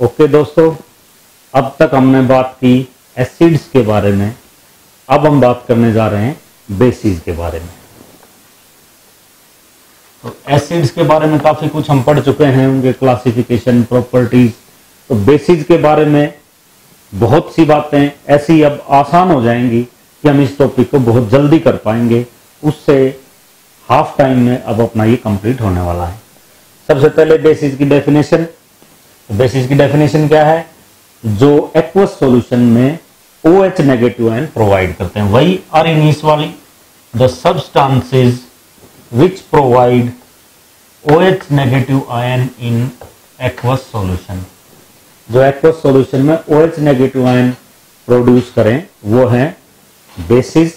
Okay दोस्तों, अब तक हमने बात की एसिड्स के बारे में। अब हम बात करने जा रहे हैं बेसिस के बारे में। तो एसिड्स के बारे में काफ़ी कुछ हम पढ़ चुके हैं, उनके क्लासिफिकेशन प्रॉपर्टीज़ तो बेसिस के बारे में बहुत सी बातें ऐसी अब आसान हो जाएँगी कि हम इस टॉपिक को बहुत जल्दी कर पाएँगे। उससे हाफ़ टाइम में अब अपना ये कंप्लीट होने वाला है। सबसे पहले बेसिस की डेफिनेशन बेसिस की डेफिनेशन क्या है? जो एक्वस सॉल्यूशन में O H negative ion provide करते हैं। वही आर इनिस वाली the substances which provide O H negative ion in aqueous solution जो एक्वस सॉल्यूशन में O H negative ion produce करें, वो है बेसिस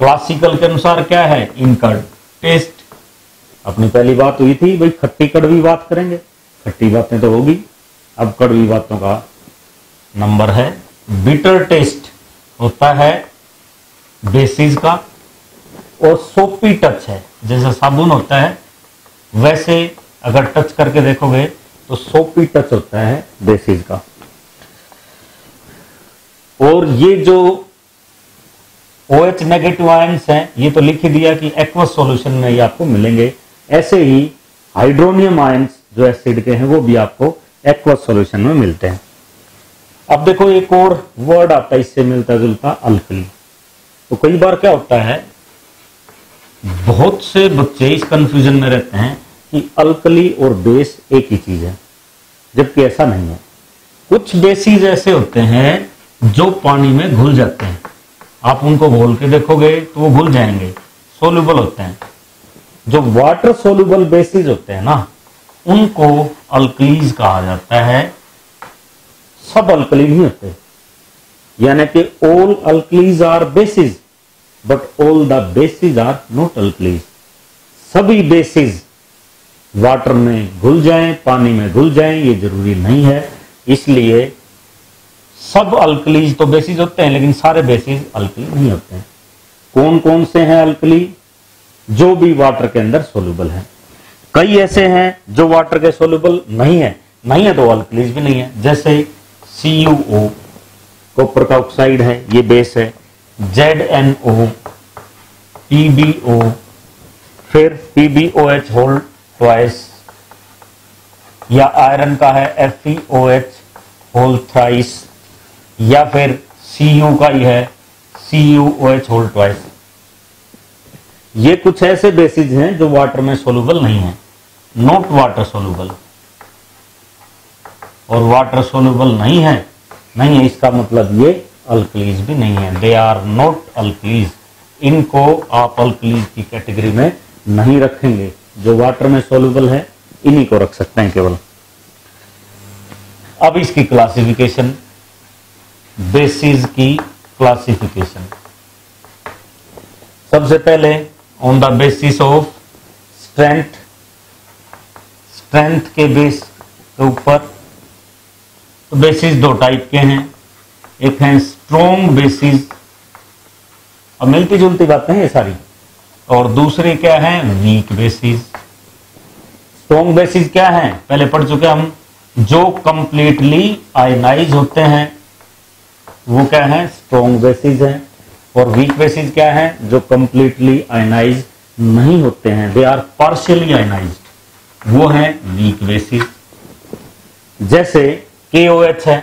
क्लासिकल के अनुसार क्या है? इनका टेस्ट अपनी पहली बात हुई थी, भाई, खट्टी कड़वी बात करेंगे। खट्टी बातें तो होगी। अब कड़वी बातों का नंबर है। बिटर टेस्ट होता है बेसिस का और सोपी टच है। जैसे साबुन होता है, वैसे अगर टच करके देखोगे तो सोपी टच होता है बेसिस का। और ये जो ओ एच नेगेटिव आयंस हैं, ये तो लिख ही दिया कि एक्वस सॉल्यूशन में ये आपको मिलेंगे। ऐसे ही हाइड्रोनियम आयंस जो एसिड के हैं, वो भी आपको एक्वस सॉल्यूशन में मिलते हैं। अब देखो, एक और वर्ड आता है, इससे मिलता जुलता अल्कली तो कई बार क्या होता है, बहुत से बच्चे इस कंफ्यूजन में रहते हैं कि अल्कली और बेस एक ही चीज़ है, जबकि ऐसा नहीं है। कुछ बेसिस ऐसे होते हैं जो पानी में घुल जाते हैं। आप उनको घोल के देखोगे तो वो घुल जाएँगे सोल्यूबल होते हैं। जो वाटर सोल्यूबल बेसिस होते हैं ना उनको अल्कलीज कहा जाता है। सब अल्कली नहीं होते यानी कि all alkalies are bases but all the bases are not alkalies. सभी बेसिस वाटर में घुल जाएँ, पानी में घुल जाएँ, ये ज़रूरी नहीं है। इसलिए सब अल्कलीज तो बेसिस होते हैं, लेकिन सारे बेसिस अल्कली नहीं होते हैं। कौन कौन से हैं अल्कली? जो भी वाटर के अंदर सोल्यूबल है। कई ऐसे हैं जो वाटर के सोल्यूबल नहीं है। नहीं है तो अल्कलीज भी नहीं है। जैसे सी यू ओ कॉपर का ऑक्साइड है, ये बेस है। जेड एन ओ पीबीओ फिर पीबीओएच होल्ड ट्वाइस या आयरन का है F E O H whole thrice या फिर सी यू का ही है C U O H whole twice ये कुछ ऐसे बेसिस हैं जो वाटर में सोलूबल नहीं है। नॉट वाटर सोलूबल और वाटर सोलूबल नहीं है नहीं है इसका मतलब ये अल्कलीज भी नहीं है. दे आर नॉट अल्कलीज इनको आप अल्कलीज की कैटेगरी में नहीं रखेंगे. जो वाटर में सोलूबल है, इन्हीं को रख सकते हैं केवल. अब इसकी क्लासिफिकेशन बेसिस की क्लासिफिकेशन सबसे पहले on the basis of strength strength के बेस के ऊपर तो बेसिस दो टाइप के हैं। एक है स्ट्रोंग बेसिस अब मिलती जुलती बातें हैं ये सारी। और दूसरे क्या है? वीक बेसिस स्ट्रोंग बेसिस क्या है? पहले पढ़ चुके हम। जो कंप्लीटली आयनाइज होते हैं, वो क्या है? स्ट्रोंग बेसिस है। और वीक बेसिस क्या है? जो कंप्लीटली आयनाइज नहीं होते हैं। दे आर पार्शियली आयनाइज्ड वो है वीक बेसिस जैसे के ओ एच है,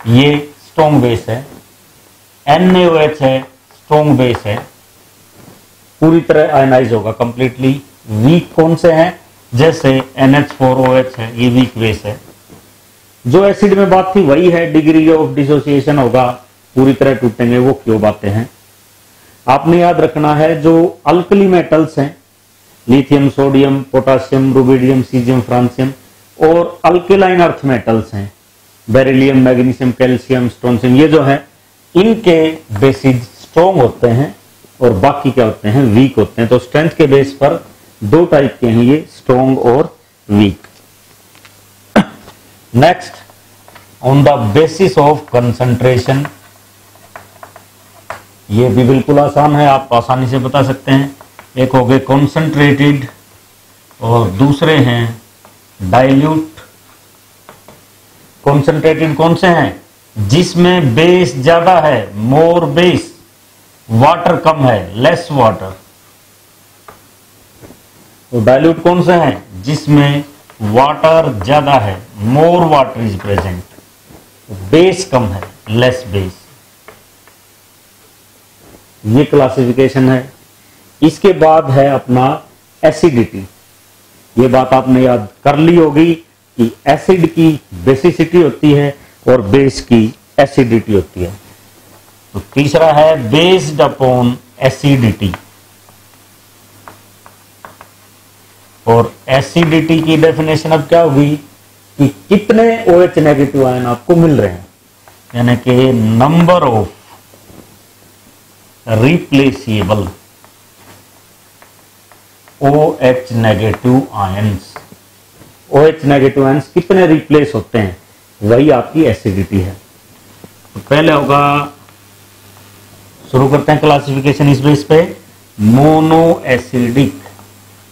ये स्ट्रोंग बेस है. एन ए ओ एच है स्ट्रोंग बेस है. पूरी तरह आयनाइज होगा कंप्लीटली वीक कौन से हैं? जैसे N H four O H है, ये वीक बेस है. जो एसिड में बात थी, वही है डिग्री ऑफ़ डिसोसिएशन होगा. पूरी तरह टूटेंगे, वो क्यों बातें हैं? आपने याद रखना है, जो अल्कली मेटल्स हैं lithium, sodium potassium rubidium, caesium, francium और अल्केलाइन अर्थ मेटल्स हैं। बेरिलियम, मैग्नीशियम, कैल्शियम स्ट्रोनसियम ये जो है, इनके बेसिस स्ट्रोंग होते हैं और बाकी क्या होते हैं? वीक होते हैं। तो स्ट्रेंथ के बेस पर दो टाइप के हैं ये, स्ट्रोंग और weak. Next on the basis of concentration ये भी बिल्कुल आसान है, आप आसानी से बता सकते हैं। एक हो गए कॉन्सेंट्रेटेड और दूसरे हैं डाइल्यूट कॉन्सेंट्रेटेड कौन से हैं? जिसमें बेस ज़्यादा है मोर बेस वाटर कम है लेस वाटर तो डाइल्यूट कौन से हैं? जिसमें वाटर ज़्यादा है more water is present base कम है लेस बेस ये क्लासिफिकेशन है। इसके बाद है अपना एसिडिटी ये बात आपने याद कर ली होगी कि एसिड की बेसिसिटी होती है और बेस की एसिडिटी होती है। तो तीसरा है बेस्ड अपॉन एसिडिटी और एसिडिटी की डेफिनेशन अब क्या होगी कि कितने ओ एच नेगेटिव आयन आपको मिल रहे हैं? यानी कि number of replaceable H negative ions O H negative ions कितने रिप्लेस होते हैं? वही आपकी एसिडिटी है। तो पहले होगा, शुरू करते हैं क्लासिफिकेशन इस बेस पे। Mono acidic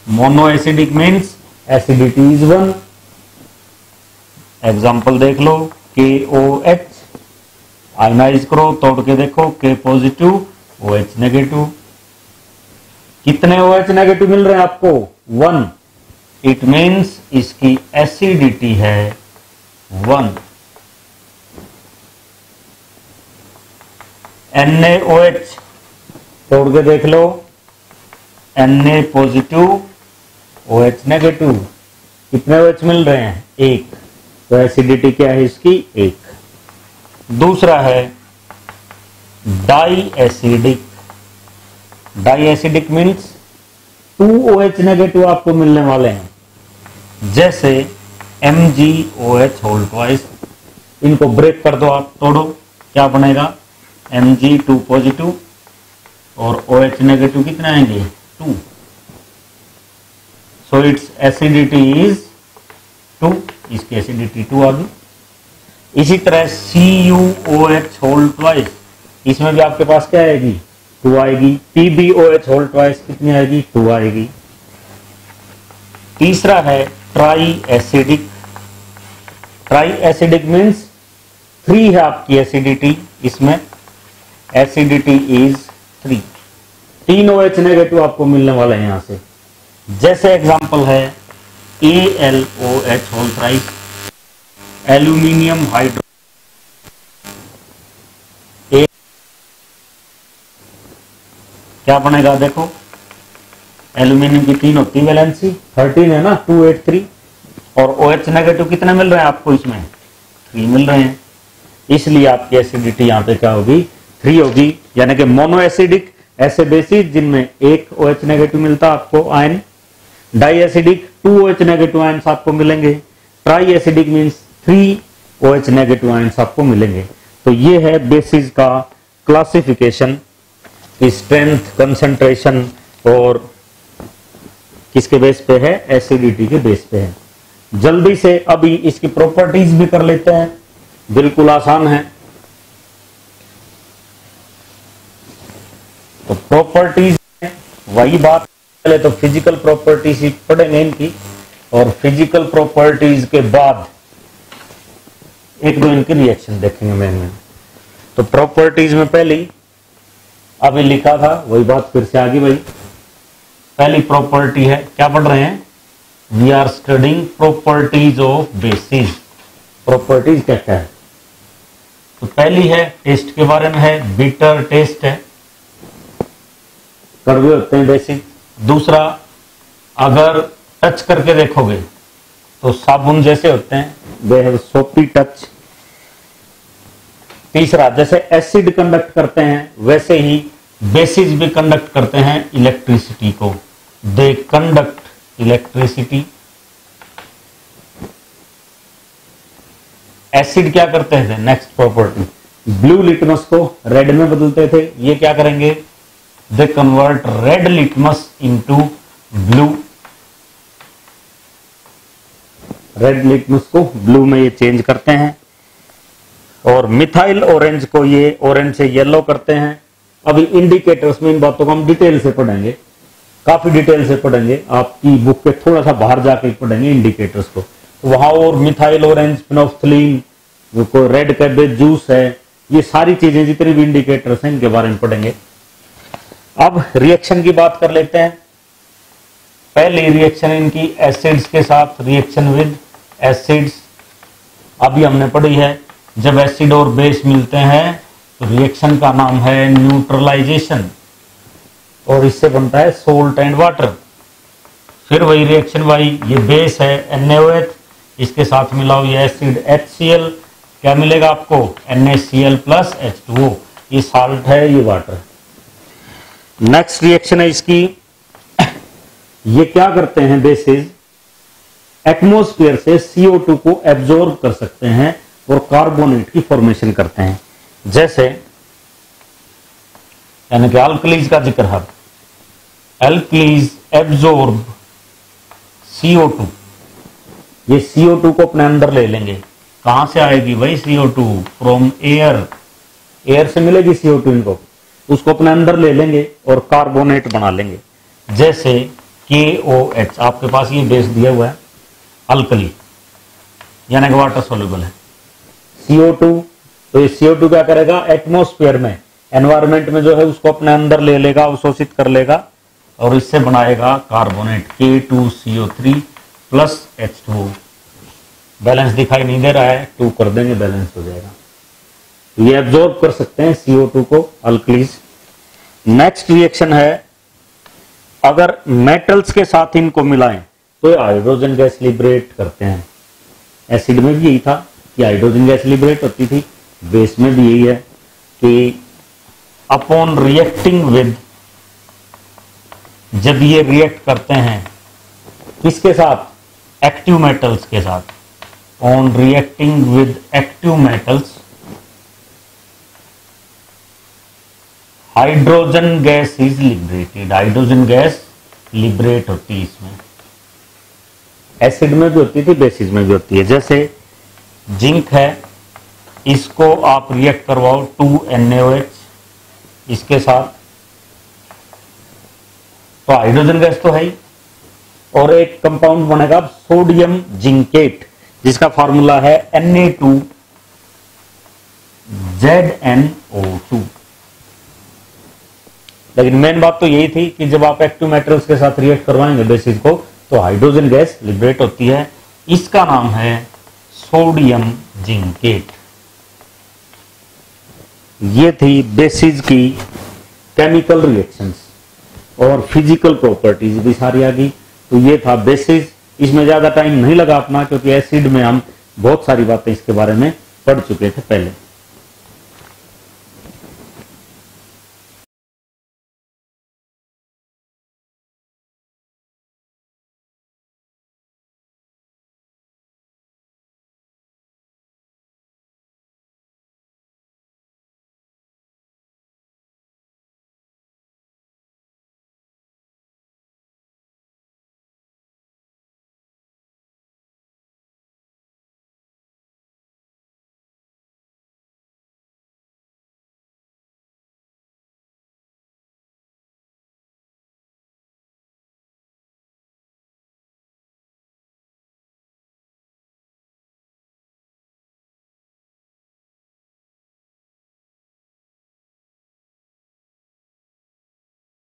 mono acidic means acidity is one example देख लो के ओ एच आयनाइज करो, तोड़ के देखो के पॉजिटिव ओ एच नेगेटिव कितने ओ एच नेगेटिव मिल रहे हैं आपको? वन इट मीन्स इसकी एसिडिटी है वन एन एच तोड़ के देख लो. N A positive O H negative कितने ओ एच मिल रहे हैं? एक. तो एसिडिटी क्या है इसकी? एक. दूसरा है di acidic di acidic means two O H negative आपको मिलने वाले हैं। जैसे M G O H whole twice इनको ब्रेक कर दो आप, तोड़ो। क्या बनेगा? एम जी टू पॉजिटिव और ओ एच नेगेटिव कितने आएँगे? Two so it's acidity is two इसकी एसिडिटी टू आ गई। इसी तरह C U O H whole twice इसमें भी आपके पास क्या आएगी? टू आएगी। P B O H whole twice कितनी आएगी? टू आएगी। तीसरा है tri acidic tri acidic means three है आपकी एसिडिटी इसमें। एसिडिटी इज़ थ्री तीन ओ एच नेगेटिव आपको मिलने वाला है यहाँ से। जैसे एग्जांपल है A L O H whole thrice aluminium hydro क्या बनेगा देखो? एल्यूमिनियम की तीन होती वैलेंसी थर्टीन है ना टू एट थ्री और ओ एच नेगेटिव कितने मिल रहे हैं आपको इसमें? थ्री मिल रहे हैं। इसलिए आपकी एसिडिटी यहाँ पे क्या होगी? थ्री होगी। यानी कि मोनो एसिडिक ऐसे बेसिस जिनमें एक ओ एच नेगेटिव मिलता आपको ion di acidic two O H negative ions आपको मिलेंगे। Tri acidic means three O H negative ions आपको मिलेंगे। तो ये है बेसिस का क्लासिफिकेशन स्ट्रेंथ कंसंट्रेशन और किसके बेस पे है? एसिडिटी के बेस पे है। जल्दी से अभी इसकी प्रॉपर्टीज़ भी कर लेते हैं। बिल्कुल आसान है। तो प्रॉपर्टीज़ वही बात पहले तो फ़िज़िकल प्रॉपर्टीज़ ही पढ़ेंगे इनकी। और फ़िज़िकल प्रॉपर्टीज़ के बाद एक दो इनके रिएक्शन देखेंगे मैंने तो प्रॉपर्टीज़ में पहली अभी लिखा था वही बात फिर से आ गई भाई। पहली प्रॉपर्टी है क्या पढ़ रहे हैं? We are studying properties of bases properties क्या क्या है। तो पहली है टेस्ट के बारे में है बिटर टेस्ट है। कड़वे होते हैं बेसिक दूसरा अगर टच करके देखोगे तो साबुन जैसे होते हैं। दे हैव सोपी टच तीसरा, जैसे एसिड कंडक्ट करते हैं, वैसे ही बेसिस भी कंडक्ट करते हैं इलेक्ट्रिसिटी को। दे कंडक्ट इलेक्ट्रिसिटी एसिड क्या करते थे? नेक्स्ट प्रॉपर्टी ब्लू लिटमस को रेड में बदलते थे। ये क्या करेंगे? They convert red litmus into blue red litmus को ब्लू में ये चेंज करते हैं। और मिथाइल ऑरेंज को ये ऑरेंज से येलो करते हैं। अभी इंडिकेटर्स में इन बातों को हम डिटेल से पढ़ेंगे। काफ़ी डिटेल से पढ़ेंगे। आपकी बुक पे थोड़ा सा बाहर जाके पढ़ेंगे इंडिकेटर्स को। तो वहाँ और मिथाइल ऑरेंज फिनोफ्थलीन को रेड कैबेज जूस है, ये सारी चीज़ें जितनी भी इंडिकेटर्स हैं, इनके बारे में पढ़ेंगे। अब रिएक्शन की बात कर लेते हैं। पहली रिएक्शन इनकी एसिड्स के साथ। रिएक्शन विद एसिड्स अभी हमने पढ़ी है। जब एसिड और बेस मिलते हैं तो रिएक्शन का नाम है न्यूट्रलाइजेशन और इससे बनता है सोल्ट एंड वाटर फिर वही रिएक्शन भाई ये बेस है NaOH इसके साथ मिलाओ ये एसिड HCl क्या मिलेगा आपको? NaCl plus H two O ये साल्ट है, ये वाटर नेक्स्ट रिएक्शन है इसकी। ये क्या करते हैं बेसिस एटमोस्फियर से CO2 को एब्जॉर्ब कर सकते हैं। और कार्बोनेट की फॉर्मेशन करते हैं। जैसे, यानी कि अल्कलीज का ज़िक्र है। एल्कलीज एब्जॉर्ब CO2 ये CO2 को अपने अंदर ले लेंगे। कहाँ से आएगी? वही CO2 फ्रॉम एयर एयर से मिलेगी CO2 इनको। उसको अपने अंदर ले लेंगे और कार्बोनेट बना लेंगे। जैसे KOH आपके पास ये बेस दिया हुआ है अल्कली यानी कि वाटर सोल्यूबल है। CO2 तो ये CO2 क्या करेगा? एटमोस्फियर में एनवायरमेंट में जो है उसको अपने अंदर ले लेगा, अवशोषित कर लेगा और इससे बनाएगा carbonate K2CO3 plus H two balance दिखाई नहीं दे रहा है टू कर देंगे बैलेंस हो जाएगा। तो ये एब्जॉर्ब कर सकते हैं सीओ टू को अल्कलीज नेक्स्ट रिएक्शन है, अगर मेटल्स के साथ इनको मिलाएँ तो हाइड्रोजन गैस लिबरेट करते हैं। एसिड में भी यही था। कि हाइड्रोजन गैस लिबरेट होती थी। बेस में भी यही है कि अपॉन रिएक्टिंग विद जब ये रिएक्ट करते हैं, किसके साथ? एक्टिव मेटल्स के साथ। On reacting with active metals hydrogen gas is liberated hydrogen gas liberate होती है इसमें। एसिड में भी होती थी बेसिस में भी होती है। जैसे जिंक है, इसको आप रिएक्ट करवाओ टू एन इसके साथ। तो हाइड्रोजन गैस तो है ही। और एक कंपाउंड बनेगा सोडियम जिंकेट जिसका फॉर्मूला है Na2 ZnO2 लेकिन मेन बात तो यही थी कि जब आप एक्टिव मेटल्स के साथ रिएक्ट करवाएँगे बेसिस को तो हाइड्रोजन गैस लिबरेट होती है। इसका नाम है सोडियम जिंकेट। ये थी बेसिस की केमिकल रिएक्शंस और फ़िज़िकल प्रॉपर्टीज़ भी सारी आ गई तो ये था बेसिस इसमें ज़्यादा टाइम नहीं लगा अपना, क्योंकि एसिड में हम बहुत सारी बातें इसके बारे में पढ़ चुके थे पहले।